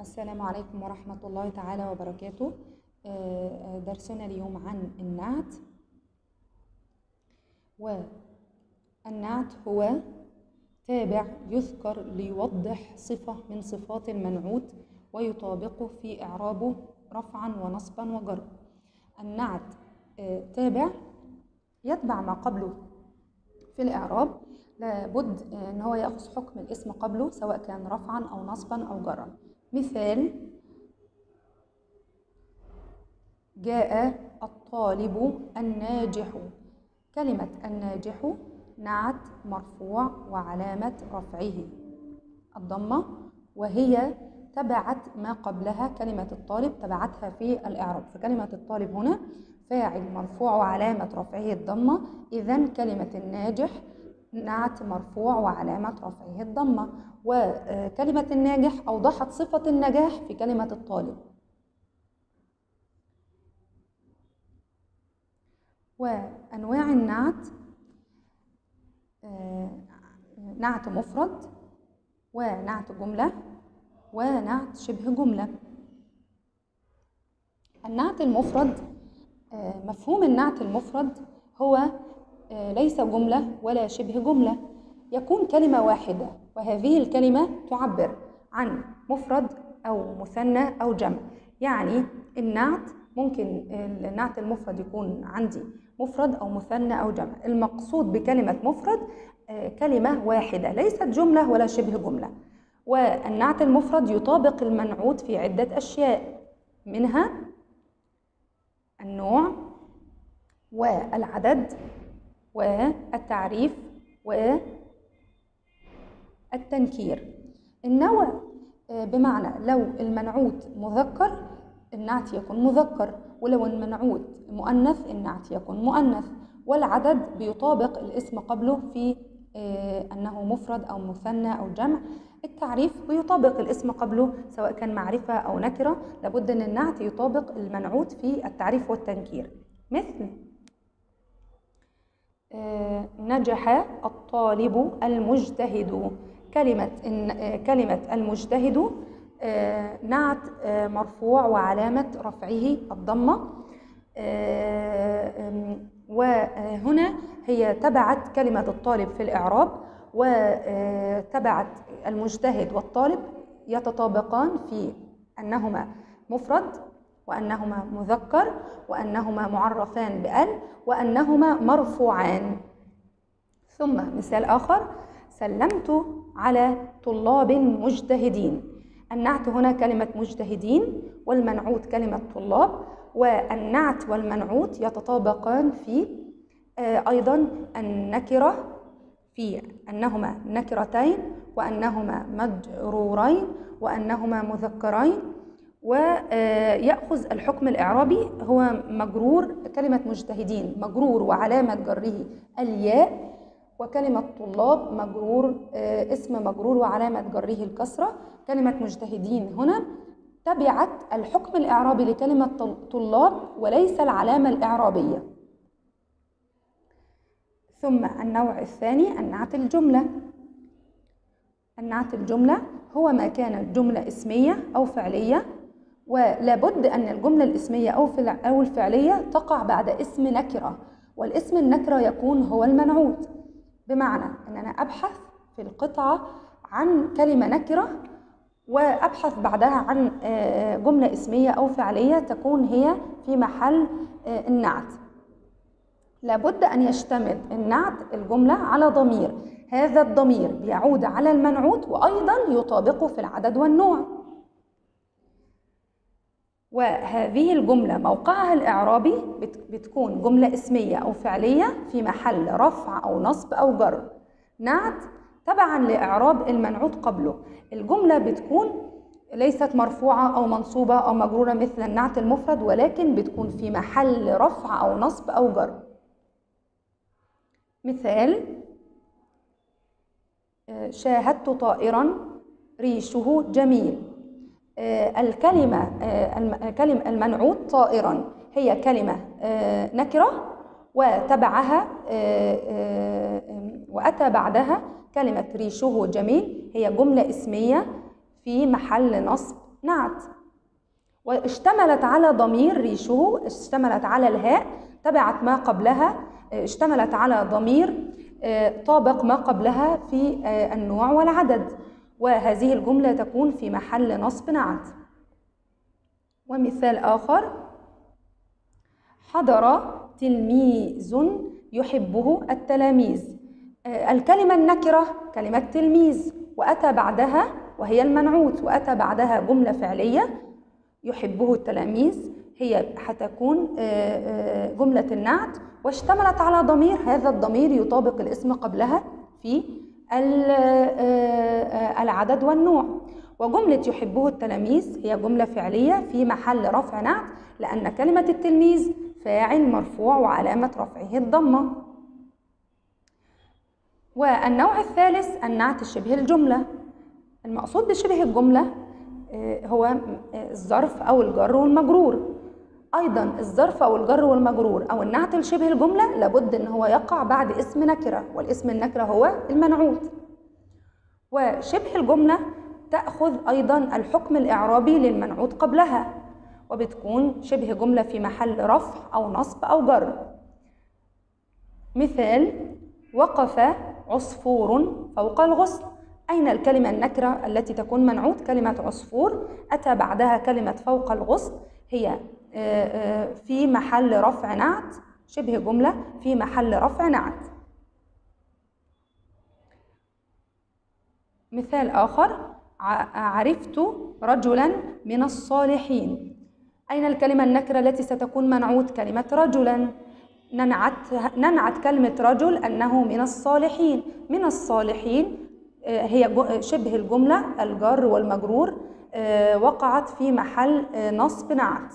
السلام عليكم ورحمة الله تعالى وبركاته. آه، درسنا اليوم عن النعت. والنعت هو تابع يذكر ليوضح صفة من صفات المنعوت ويطابقه في إعرابه رفعا ونصبا وجرا النعت آه، تابع يتبع ما قبله في الإعراب. لابد إن هو يأخذ حكم الاسم قبله سواء كان رفعا أو نصبا أو جرا. مثال جاء الطالب الناجح. كلمة الناجح نعت مرفوع وعلامة رفعه. الضمة وهي تبعت ما قبلها. كلمة الطالب تبعتها في الإعراب. فكلمة الطالب هنا فاعل مرفوع وعلامة رفعه الضمة. إذا كلمة الناجح نعت مرفوع وعلامة رفعه الضمة وكلمة الناجح أوضحت صفة النجاح في كلمة الطالب. وأنواع النعت نعت مفرد ونعت جملة ونعت شبه جملة. النعت المفرد مفهوم النعت المفرد هو ليس جملة ولا شبه جملة. يكون كلمة واحدة وهذه الكلمة تعبر عن مفرد أو مثنى أو جمع. يعني النعت ممكن النعت المفرد يكون عندي مفرد أو مثنى أو جمع. المقصود بكلمة مفرد كلمة واحدة ليست جملة ولا شبه جملة. والنعت المفرد يطابق المنعوت في عدة أشياء منها النوع والعدد والتعريف والتنكير. النوع بمعنى لو المنعوت مذكر النعت يكون مذكر ولو المنعوت مؤنث النعت يكون مؤنث. والعدد بيطابق الاسم قبله في أنه مفرد أو مثنى أو جمع. التعريف بيطابق الاسم قبله سواء كان معرفة أو نكرة. لابد أن النعت يطابق المنعوت في التعريف والتنكير. مثل نجح الطالب المجتهد. كلمة كلمة المجتهد نعت مرفوع وعلامة رفعه الضمة. وهنا هي تبعت كلمة الطالب في الإعراب وتبعت المجتهد والطالب يتطابقان في أنهما مفرد. وأنهما مذكر وأنهما معرفان بأل وأنهما مرفوعان. ثم مثال آخر سلمت على طلاب مجتهدين. النعت هنا كلمة مجتهدين والمنعوت كلمة طلاب والنعت والمنعوت يتطابقان في أيضا النكرة في أنهما نكرتين وأنهما مجرورين وأنهما مذكرين ويأخذ الحكم الإعرابي هو مجرور كلمة مجتهدين مجرور وعلامة جره الياء وكلمة طلاب مجرور اسم مجرور وعلامة جره الكسرة. كلمة مجتهدين هنا تبعت الحكم الإعرابي لكلمة طلاب وليس العلامة الإعرابية. ثم النوع الثاني النعت الجملة. النعت الجملة هو ما كانت جملة اسمية أو فعلية ولابد أن الجملة الإسمية أو أو الفعلية تقع بعد اسم نكرة والاسم النكرة يكون هو المنعوت. بمعنى أن أنا أبحث في القطعة عن كلمة نكرة وأبحث بعدها عن جملة إسمية أو فعلية تكون هي في محل النعت. لابد أن يشتمل النعت الجملة على ضمير. هذا الضمير بيعود على المنعوت وأيضا يطابقه في العدد والنوع. وهذه الجملة موقعها الإعرابي بتكون جملة اسمية أو فعلية في محل رفع أو نصب أو جر. نعت تبعا لإعراب المنعوت قبله. الجملة بتكون ليست مرفوعة أو منصوبة أو مجرورة مثل النعت المفرد ولكن بتكون في محل رفع أو نصب أو جر. مثال شاهدت طائرا ريشه جميل. الكلمة كلمة المنعوت طائرا. هي كلمة نكرة وتبعها وأتى بعدها كلمة ريشه جميل. هي جملة اسمية في محل نصب نعت. واشتملت على ضمير ريشه اشتملت على الهاء تبعت ما قبلها اشتملت على ضمير آه، طابق ما قبلها في آه، النوع والعدد. وهذه الجملة تكون في محل نصب نعت. ومثال آخر حضر تلميذ يحبه التلاميذ. آه، الكلمة النكرة كلمة تلميذ وأتى بعدها وهي المنعوت وأتى بعدها جملة فعلية يحبه التلاميذ. هي حتكون جملة النعت. واشتملت على ضمير هذا الضمير يطابق الاسم قبلها في العدد والنوع. وجملة يحبه التلاميذ هي جملة فعلية في محل رفع نعت لأن كلمة التلميذ فاعل مرفوع وعلامة رفعه الضمة. والنوع الثالث النعت شبه الجملة. المقصود بشبه الجملة هو الظرف أو الجر والمجرور. أيضا الظرف أو الجر والمجرور أو النعت لشبه الجملة لابد إن هو يقع بعد اسم نكرة والاسم النكرة هو المنعوت. وشبه الجملة تأخذ أيضا الحكم الإعرابي للمنعوت قبلها وبتكون شبه جملة في محل رفع أو نصب أو جر. مثال وقف عصفور فوق الغصن أين الكلمة النكرة التي تكون منعوت؟ كلمة عصفور أتى بعدها كلمة فوق الغصن هي في محل رفع نعت شبه جملة في محل رفع نعت. مثال آخر عرفت رجلا من الصالحين. أين الكلمة النكرة التي ستكون منعوت كلمة رجلا؟ ننعت, ننعت كلمة رجل أنه من الصالحين. من الصالحين هي شبه الجملة الجر والمجرور وقعت في محل نصب نعت.